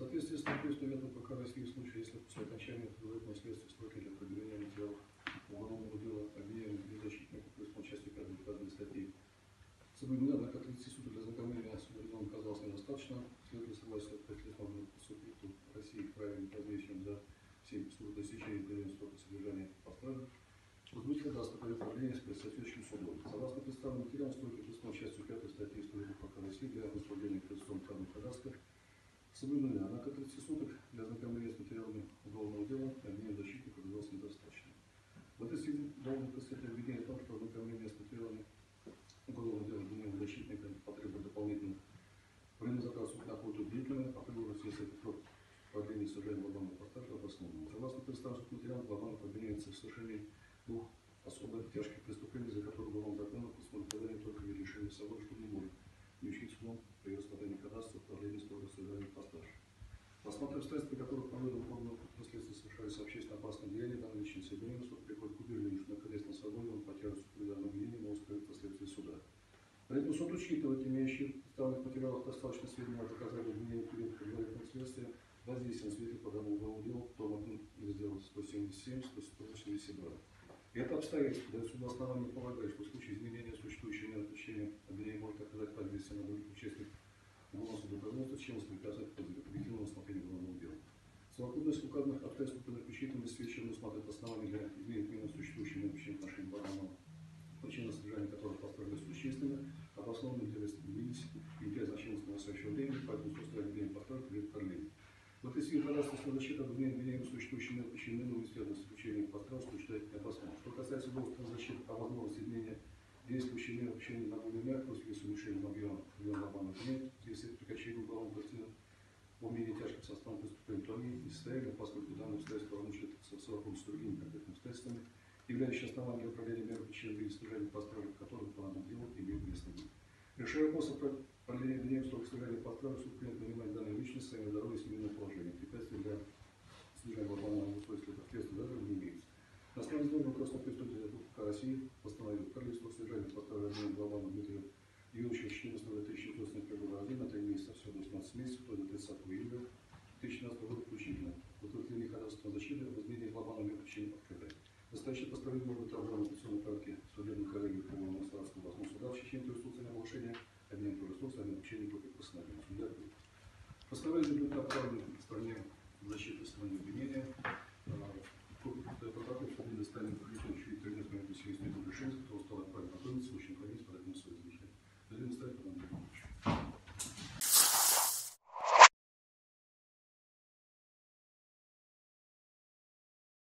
соответствии с статьей 109 ПК России в случае, если после окончания предварительного следствия сроки для предъявления материалов уголовного дела обвиняемых или защитников исполнению части 5 указанной статьи соблюдена, однако 30 суток для знакомления с материалом оказалось недостаточно, следует согласие 5 лет можно поступить в России позднее, чем за 7 суток до истечения срока содержания по страже. Возбудить ходатайство по управлению с соответствующим судом. Согласно представленным материалам, стойки предусмотренной частью 5 статьи 109 ПК России для выставления конституционных правных соблюдены. Однако 30 суток для ознакомления с материалами уголовного дела обвинения защитника оказалось недостаточно. В этой связи должен представить обвинение о том, что ознакомление с материалами уголовного дела обвинения защитника потребует дополнительных время затрат суд находит длительное, а требуется, если этот срок продления сужения глобального постажа обоснованным. Согласно представленным материалам, глобальных обвиняется в совершении двух особо тяжких преступлений, за которые уголовным законом предусмотрено только вид лишения свободы, что не может не учить судом при рассмотрении кадастра в правлении строго содержания постажа. Рассматривая обстоятельства, при которых по виду уголовного последствия совершается общественно опасное деяние, данной личности обвинения, суд приходит к убеждению, что находясь на свободе, он потерял субсидиарное обвинение, может скрыть последствия суда. Поэтому суд учитывает имеющие в представленных материалах достаточно сведений о доказательных обвинений перед предварительным следствием, воздействие на свете по данному уголовному делу, кто могли сделать 177, 182. Это обстоятельство дает суду основание полагать, что в случае изменения существующего меры пресечения обвинение может оказать воздействие на других участников уголовного судопроизводства, чем воспрепятствовать дела. Совокупность указанных обстоятельств учитываем сведчим усматривает основания для изменения минус существующим мероприятиям отношений бананового причина содержания которых построили существенно, обоснованно интерес видеть и для значимости настоящего времени, поэтому собственно обвинение построек вред продления. В этой связи ходатайство защиты обвинения обвинением существующими причинами связанных с исключением постройства считает необоснованным. Что касается должности защиты о возможности изменения действующей меры причинения на более мягкую, в связи с уменьшением объема объема обманных нет, с прекращением уголовного процесса по тяжким составам преступления, то они не состояли, поскольку данное обстоятельство равно считается совокупности с другими конкретными обстоятельствами, являющие основанием для управления меры причин или содержания построек, которых по данному делу имеют место быть. Решая вопрос о продлении обвинения срока содержания построек, суд принят понимать данной личности своими здоровьем и семейным положением. Препятствий для содержания глобального устройства как следствие даже не имеется. На основе изложенного красного преступления ПК России постановил содержания построек обвинения глобального Дмитрия Юрьевича 14 2021 года на 3 месяца, всего до 18 месяцев, вплоть до 30 июля 2017 года включительно. В утверждении ходатайства защиты в изменении глобального причин открытой. Настоящее постановление может быть обжаловано в конституционной порядке судебных коллегий Прямого Московского областного суда в течение инструкции на повышение, обмен инструкции, обмен учения копий постановления. Судья Постановление будет направлено в стране защиты